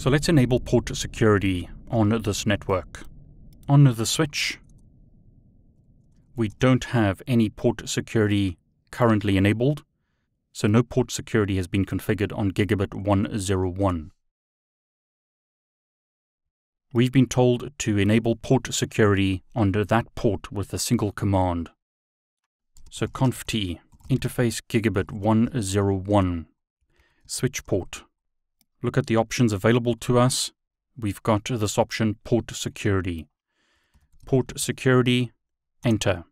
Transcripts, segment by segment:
So let's enable port security on this network. On the switch, we don't have any port security currently enabled, so no port security has been configured on Gigabit 101. We've been told to enable port security under that port with a single command. So conft interface gigabit 101 switch port look at the options available to us, we've got this option port security. Port security, enter.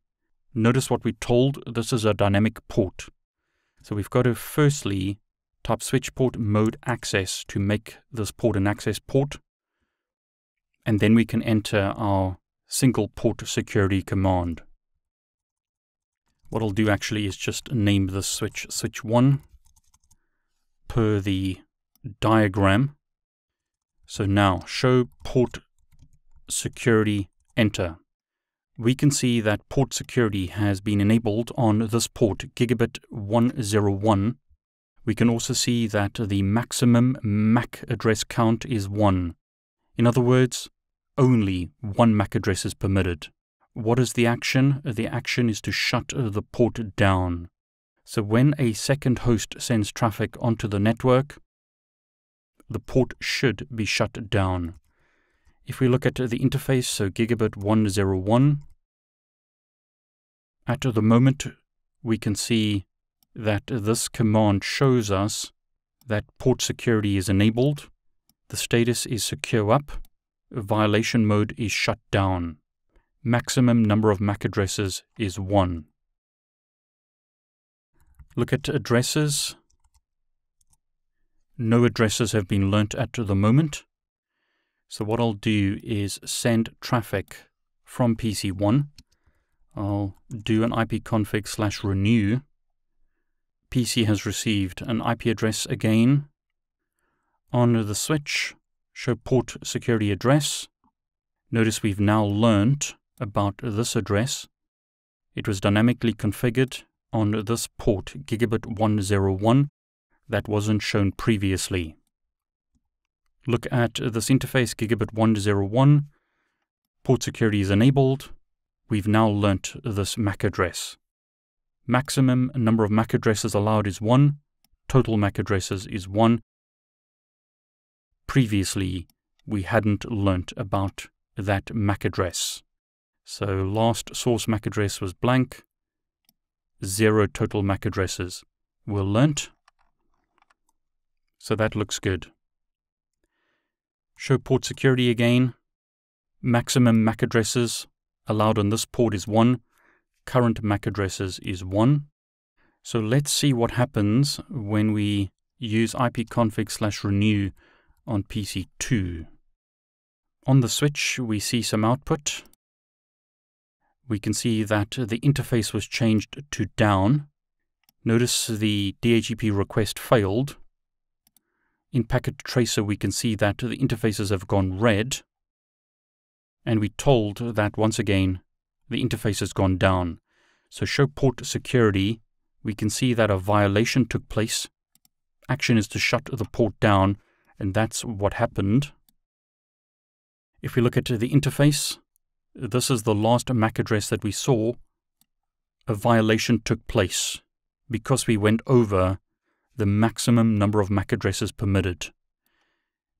Notice what we're told, this is a dynamic port. So we've got to firstly type switch port mode access to make this port an access port. And then we can enter our single port security command. What I'll do actually is just name the switch switch 1 per the diagram. So now show port security enter. We can see that port security has been enabled on this port gigabit 101. We can also see that the maximum MAC address count is 1. In other words, only one MAC address is permitted. What is the action? The action is to shut the port down. So when a second host sends traffic onto the network, the port should be shut down. If we look at the interface, so gigabit 101, at the moment we can see that this command shows us that port security is enabled, the status is secure up, violation mode is shut down. Maximum number of MAC addresses is 1. Look at addresses. No addresses have been learnt at the moment. So what I'll do is send traffic from PC1. I'll do an ipconfig slash renew. PC has received an IP address again. On the switch, show port security address. Notice we've now learnt about this address. It was dynamically configured on this port, gigabit 101, that wasn't shown previously. Look at this interface gigabit 101. Port security is enabled. We've now learnt this MAC address. Maximum number of MAC addresses allowed is 1. Total MAC addresses is 1. Previously, we hadn't learnt about that MAC address. So last source MAC address was blank. Zero total MAC addresses were learnt. So that looks good. Show port security again. Maximum MAC addresses allowed on this port is 1. Current MAC addresses is 1. So let's see what happens when we use ipconfig slash renew on PC2. On the switch, we see some output. We can see that the interface was changed to down. Notice the DHCP request failed in Packet Tracer, we can see that the interfaces have gone red, and we're told that once again, the interface has gone down. So show port security, we can see that a violation took place. Action is to shut the port down, and that's what happened. If we look at the interface, this is the last MAC address that we saw. A violation took place because we went over the maximum number of MAC addresses permitted.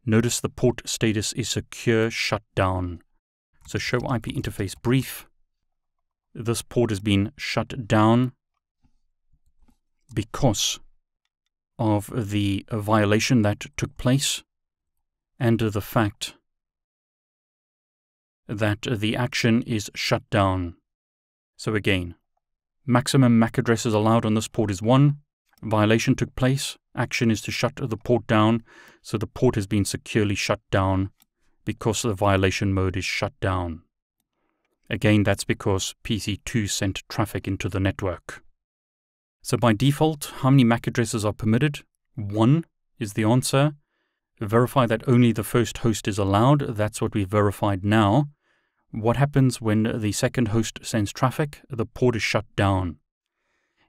Notice the port status is secure shut down. So show IP interface brief. This port has been shut down because of the violation that took place and the fact that the action is shut down. So again, maximum MAC addresses allowed on this port is 1, Violation took place. Action is to shut the port down. So the port has been securely shut down because the violation mode is shut down. Again, that's because PC2 sent traffic into the network. So by default, how many MAC addresses are permitted? One is the answer. Verify that only the first host is allowed. That's what we've verified now. What happens when the second host sends traffic? The port is shut down.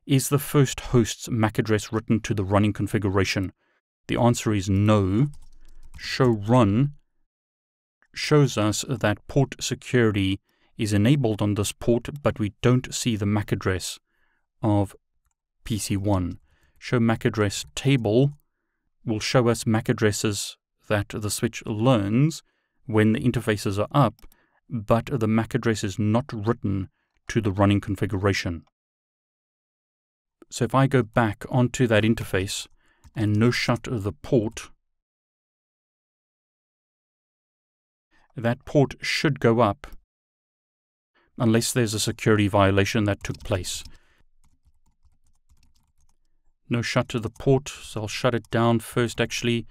Is the first host's MAC address written to the running configuration? The answer is no. show run shows us that port security is enabled on this port, but we don't see the MAC address of PC1. Show MAC address table will show us MAC addresses that the switch learns when the interfaces are up, but the MAC address is not written to the running configuration. So if I go back onto that interface and no shut the port, that port should go up unless there's a security violation that took place. No shut to the port, so I'll shut it down first actually,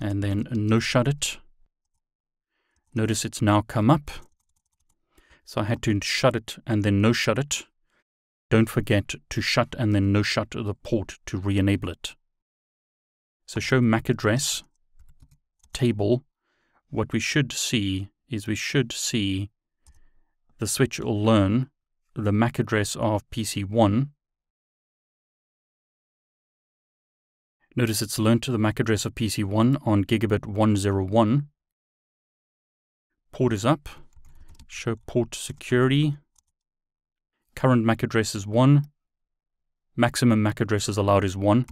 and then no shut it. Notice it's now come up. So I had to shut it and then no shut it. Don't forget to shut and then no shut the port to re-enable it. So show MAC address table. What we should see is we should see the switch will learn the MAC address of PC1. Notice it's learned the MAC address of PC1 on gigabit 101. Port is up. Show port security. Current MAC address is 1. Maximum MAC addresses allowed is 1.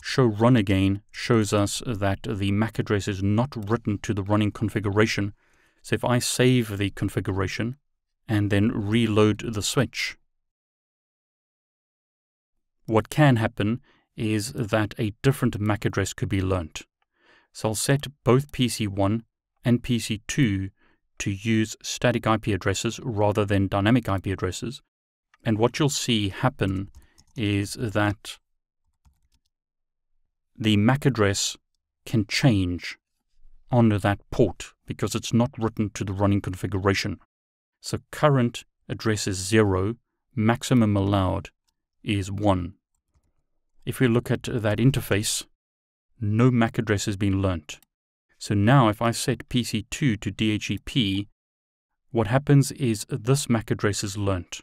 Show run again shows us that the MAC address is not written to the running configuration. So if I save the configuration and then reload the switch, what can happen is that a different MAC address could be learnt. So I'll set both PC1 and PC2 to use static IP addresses rather than dynamic IP addresses. And what you'll see happen is that the MAC address can change under that port because it's not written to the running configuration. So current address is 0, maximum allowed is 1. If we look at that interface, no MAC address has been learnt. So now if I set PC2 to DHCP, what happens is this MAC address is learnt.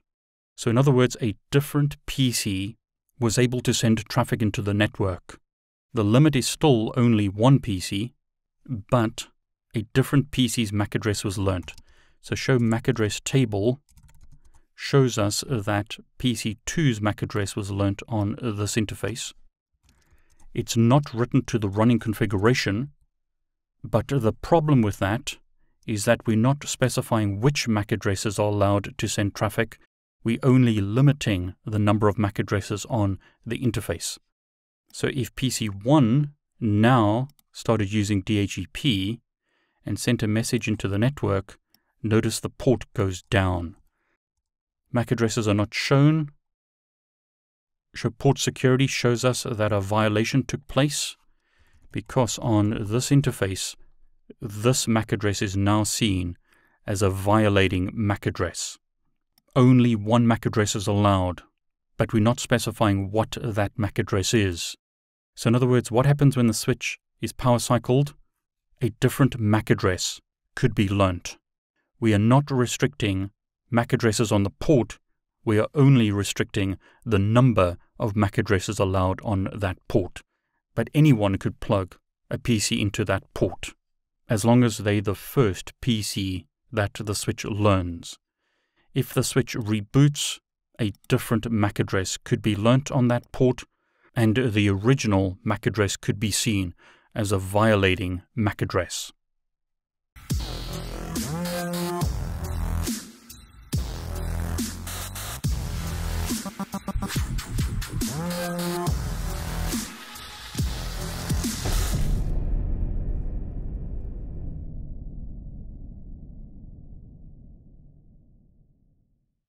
So in other words, a different PC was able to send traffic into the network. The limit is still only one PC, but a different PC's MAC address was learnt. So show MAC address table shows us that PC2's MAC address was learnt on this interface. It's not written to the running configuration, but the problem with that is that we're not specifying which MAC addresses are allowed to send traffic. We're only limiting the number of MAC addresses on the interface. So if PC1 now started using DHCP and sent a message into the network, notice the port goes down. MAC addresses are not shown. Show port security shows us that a violation took place because on this interface, this MAC address is now seen as a violating MAC address. Only one MAC address is allowed, but we're not specifying what that MAC address is. So in other words, what happens when the switch is power cycled? A different MAC address could be learnt. We are not restricting MAC addresses on the port, we are only restricting the number of MAC addresses allowed on that port but anyone could plug a PC into that port, as long as they're the first PC that the switch learns. If the switch reboots, a different MAC address could be learnt on that port, and the original MAC address could be seen as a violating MAC address.